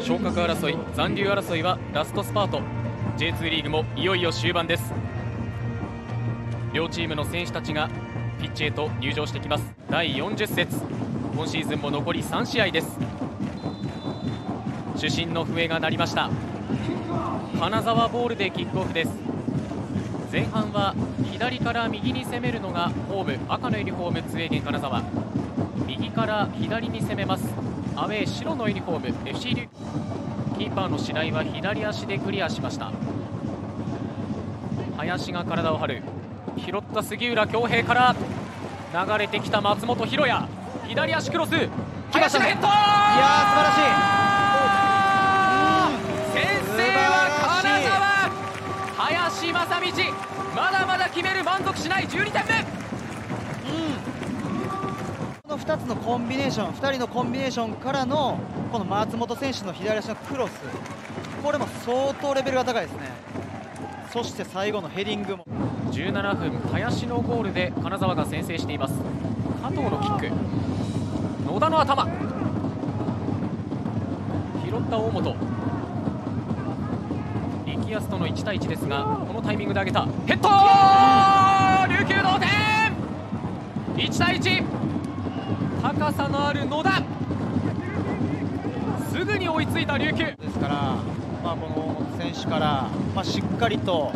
昇格争い残留争いはラストスパート。J2 リーグもいよいよ終盤です。両チームの選手たちがピッチへと入場してきます。第40節。今シーズンも残り3試合です。主審の笛が鳴りました。金沢ボールでキックオフです。前半は左から右に攻めるのがホーム。赤のユニフォーム津英元金沢。右から左に攻めます。アウェー白のユニフォーム FC キーパーの白井は左足でクリアしました。林が体を張る。拾った杉浦恭平から流れてきた松本博也。左足クロス。林がヘッド！いや素晴らしい。先制は金沢。林正道。まだまだ決める。満足しない。12点目2つのコンビネーション2人のコンビネーションからのこの松本選手の左足のクロス。これも相当レベルが高いですね。そして最後のヘディングも。17分林のゴールで金沢が先制しています。加藤のキック。野田の頭。拾った大本。力安との1対1ですがこのタイミングで上げた。ヘッド琉球同点 !1 対1高さのある野田。すぐに追いついた琉球。ですから、まあ、この選手から、まあ、しっかりと、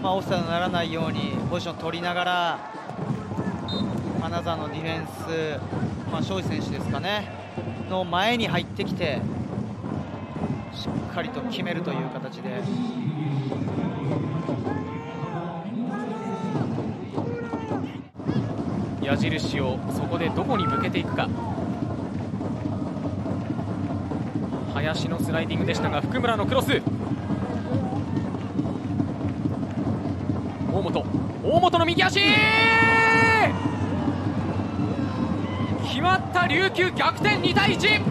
まあ、オフサイドにならないようにポジションを取りながら金沢のディフェンス、まあ、庄司選手ですかね。の前に入ってきてしっかりと決めるという形で。矢印をそこでどこに向けていくか。林のスライディングでしたが福村のクロス。大本大本の右足。決まった琉球逆転2対1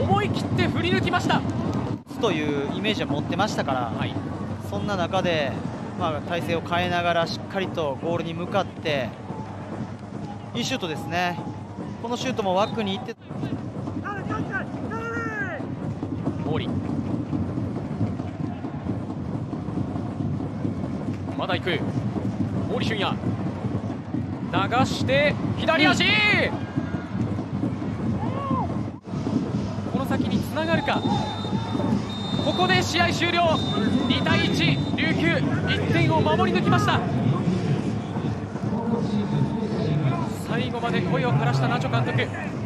思い切って振り抜きました。というイメージは持ってましたから、はい、そんな中で、まあ、体勢を変えながらしっかりとゴールに向かっていいシュートですね。このシュートも枠に行って。毛利まだ行く。毛利俊也。流して左足、うん、この先につながるか。ここで試合終了。2対1琉球。1点を守り抜きました。最後まで声を枯らしたナチョ監督。